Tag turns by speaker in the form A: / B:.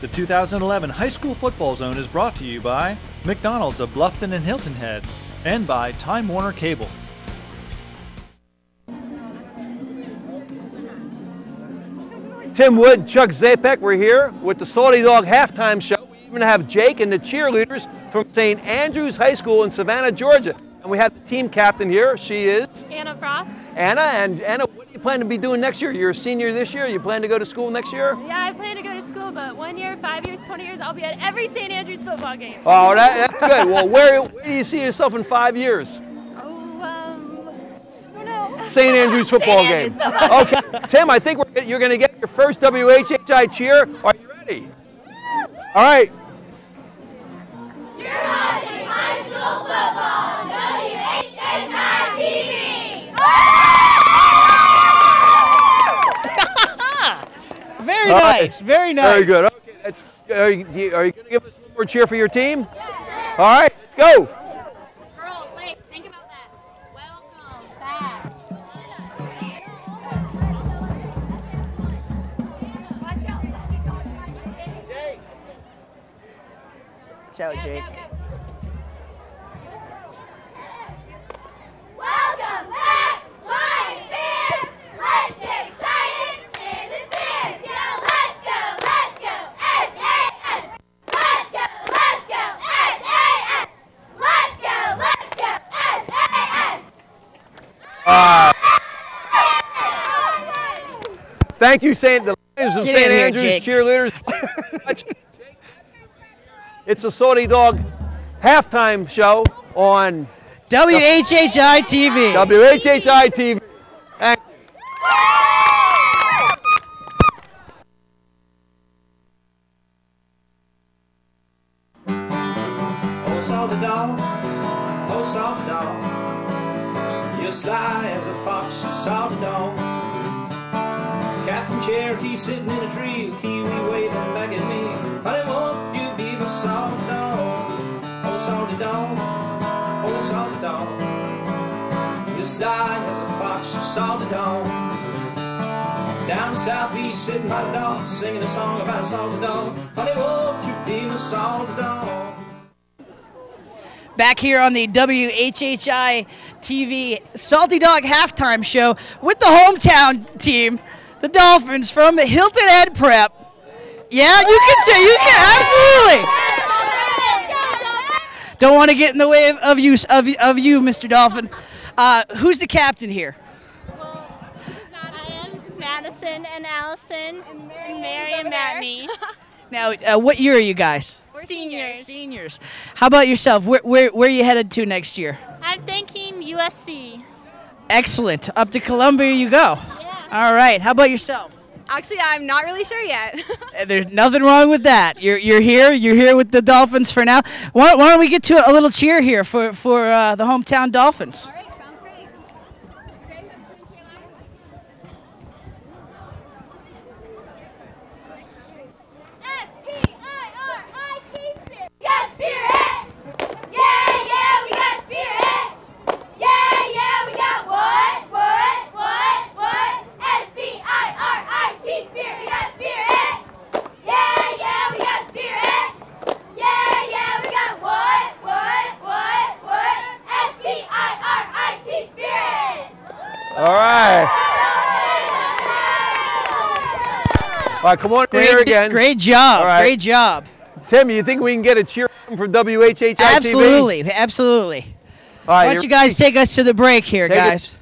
A: The 2011 High School Football Zone is brought to you by McDonald's of Bluffton and Hilton Head and by Time Warner Cable.
B: Tim Wood, Chuck Zapek, we're here with the Salty Dog halftime show. We even have Jake and the cheerleaders from St. Andrews High School in Savannah, Georgia. And we have the team captain here. She is
C: Anna Frost.
B: Anna. And Anna, what do you plan to be doing next year? You're a senior this year. You plan to go to school next year?
C: Yeah, I plan to go but one year, five years, 20 years, I'll be at every St. Andrews football game.
B: Oh, that, that's good. Well, where, where do you see yourself in five years?
C: Oh, um, I.
B: St. Andrews football
C: St.
B: game.
C: Andrews football
B: Okay, Tim, I think we're, you're going to get your first WHHI cheer. Are you ready? All right.
D: Very
B: All right.
D: nice. Very nice.
B: Very good. Okay, that's, are you, you- are you going to give us one more cheer for your team? Yeah. All right, let's go.
C: Girls, wait, think about that. Welcome back. Watch out.
D: Ciao, Jake.
E: Ah.
B: Thank you, Saint the Lions of
D: Get
B: St.
D: in here,
B: Andrews
D: Jake.
B: cheerleaders. it's the Salty Dog halftime show on
D: WHHI TV.
B: WHHI TV. Thank you.
F: Oh, salty dog, oh, salty dog. You're sly as a fox, you salty dog. Captain Cherokee sitting in a tree, a kiwi waving back at me. Honey, won't you be my salty dog? Oh, salty dog, oh, salty dog. You're sly as a fox, you salty dog. Down southeast, sitting the dog, singing a song about a salty dog. Honey, won't you be my salty dog?
D: Back here on the WHHI TV Salty Dog halftime show with the hometown team, the Dolphins from Hilton Head Prep. Yeah, you can say you can absolutely. Don't want to get in the way of, of you, of, of you, Mr. Dolphin. Uh, who's the captain here?
G: Well, I am Madison and Allison and Mary and Matney.
D: Now, uh, what year are you guys?
G: We're seniors.
D: Seniors. How about yourself? Where, where, where are you headed to next year?
G: USC.
D: Excellent. Up to Columbia you go. All right. How about yourself?
H: Actually, I'm not really sure yet.
D: Uh, There's nothing wrong with that. You're, you're here. You're here with the Dolphins for now. Why, why don't we get to a little cheer here for, for uh, the hometown Dolphins?
H: All right, sounds great.
E: S-P-I-R-I-T spirit! We got spirit! Yeah, yeah, we got spirit! Yeah, yeah, we got what? What? What? What? S-P-I-R-I-T spirit! We got spirit! Yeah, yeah, we got spirit! Yeah, yeah, we got what? What? What? What? S-P-I-R-I-T spirit!
B: All right. All right, come on in here again.
D: Great job.
B: Right.
D: Great job.
B: Tim, you think we can get a cheer from WHHI
D: Absolutely. Absolutely.
B: All right,
D: Why don't you guys take us to the break here,
B: Take
D: guys?